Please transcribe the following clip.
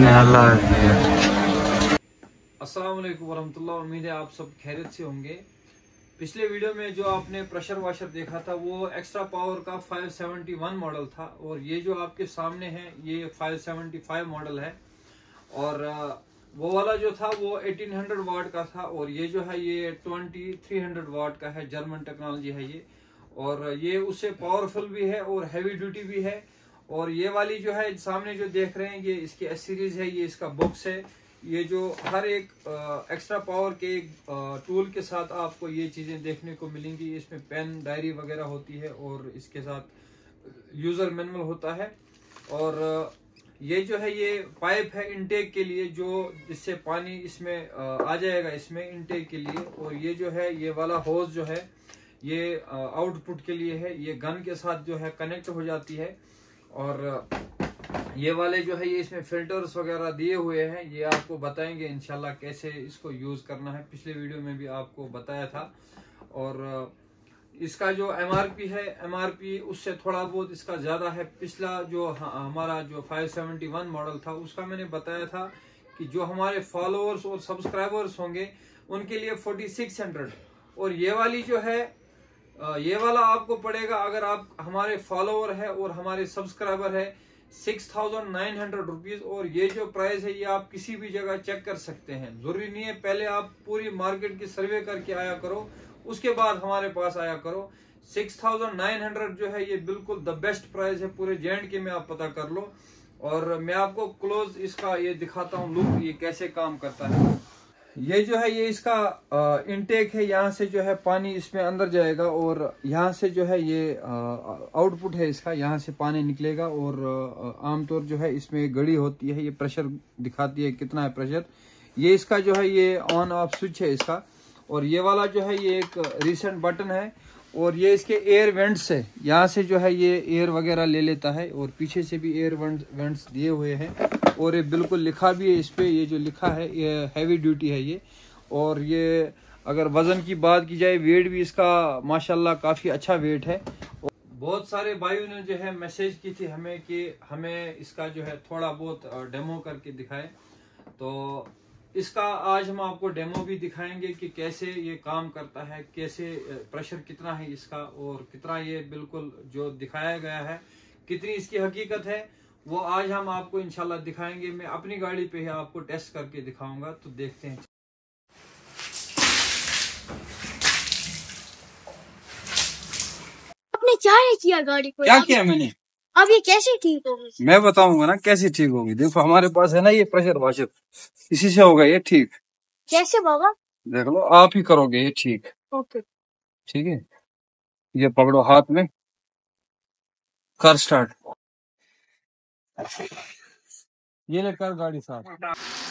अस्सलाम वालेकुम वरहमतुल्लाह, उम्मीद है आप सब खैरियत से होंगे। पिछले वीडियो में जो आपने प्रेशर वाशर देखा था, वो एक्स्ट्रा पावर का 571 मॉडल था और ये जो आपके सामने है, ये 575 मॉडल है। और वो वाला जो था, वो 1800 वाट का था और ये जो है, ये 2300 वाट का है, जर्मन टेक्नोलॉजी है ये। और ये उससे पावरफुल भी है और हैवी ड्यूटी भी है। और ये वाली जो है, सामने जो देख रहे हैं, ये इसकी एस सीरीज़ है, ये इसका बॉक्स है। ये जो हर एक एक्स्ट्रा पावर के एक टूल के साथ आपको ये चीज़ें देखने को मिलेंगी। इसमें पेन डायरी वगैरह होती है और इसके साथ यूज़र मैनुअल होता है। और ये जो है, ये पाइप है इनटेक के लिए, जो जिससे पानी इसमें आ जाएगा इसमें इनटेक के लिए। और ये जो है, ये वाला होज जो है, ये आउटपुट के लिए है। ये गन के साथ जो है कनेक्ट हो जाती है। और ये वाले जो है ये इसमें फिल्टर्स वगैरह दिए हुए हैं, ये आपको बताएँगे इनशाला कैसे इसको यूज़ करना है। पिछले वीडियो में भी आपको बताया था। और इसका जो एमआरपी है एमआरपी उससे थोड़ा बहुत इसका ज़्यादा है। पिछला जो हमारा जो 571 मॉडल था, उसका मैंने बताया था कि जो हमारे फॉलोअर्स और सब्सक्राइबर्स होंगे, उनके लिए 4600 और ये वाली जो है ये वाला आपको पड़ेगा, अगर आप, हमारे फॉलोअर है और हमारे सब्सक्राइबर है six thousand nine hundred rupees और ये जो प्राइस है, ये आप किसी भी जगह चेक कर सकते हैं। ज़रूरी नहीं है, पहले आप पूरी मार्केट की सर्वे करके आया करो, उसके बाद हमारे पास आया करो। सिक्स थाउज़ेंड नाइन हंड्रेड जो है, ये बिल्कुल द बेस्ट प्राइस है, पूरे जे के में आप पता कर लो। और मैं आपको क्लोज इसका ये दिखाता हूँ लुक ये कैसे काम करता है। ये जो है, ये इसका इनटेक है, यहाँ से जो है पानी इसमें अंदर जाएगा और यहाँ से जो है ये आउटपुट है इसका, यहाँ से पानी निकलेगा और आमतौर जो है इसमें घड़ी होती है, ये प्रेशर दिखाती है कितना है प्रेशर ये इसका जो है, ये ऑन ऑफ़ स्विच है इसका और ये वाला जो है, ये एक रिसेंट बटन है और ये इसके एयर वेंट्स है। यहाँ से जो है ये एयर वगैरह ले लेता है और पीछे से भी एयर वेंट्स दिए हुए हैं। और ये बिल्कुल लिखा भी है, इस पर ये जो लिखा है, ये हैवी ड्यूटी है ये। और ये अगर वज़न की बात की जाए वेट भी इसका, माशाल्लाह, काफ़ी अच्छा वेट है। बहुत सारे भाइयों ने जो है मैसेज की थी हमें कि हमें इसका जो है थोड़ा बहुत डेमो करके दिखाए। तो इसका आज हम आपको डेमो भी दिखाएँगे कि कैसे ये काम करता है कैसे प्रेशर कितना है इसका और कितना ये बिल्कुल जो दिखाया गया है कितनी इसकी हकीकत है वो आज हम आपको इंशाल्लाह दिखाएँगे। मैं अपनी गाड़ी पे ही आपको टेस्ट करके दिखाऊँगा तो देखते हैं। आपने क्या किया गाड़ी को? क्या किया मैंने? अब ये कैसे ठीक होगी? मैं बताऊँगा ना कैसे ठीक होगी। देखो हमारे पास है ना ये प्रेशर वाशर इसी से होगा ये ठीक। कैसे बाबा? देख लो आप ही करोगे ये ठीक। ओके। ठीक है? ये पकड़ो हाथ में। कर स्टार्ट ये लेकर गाड़ी साफ़।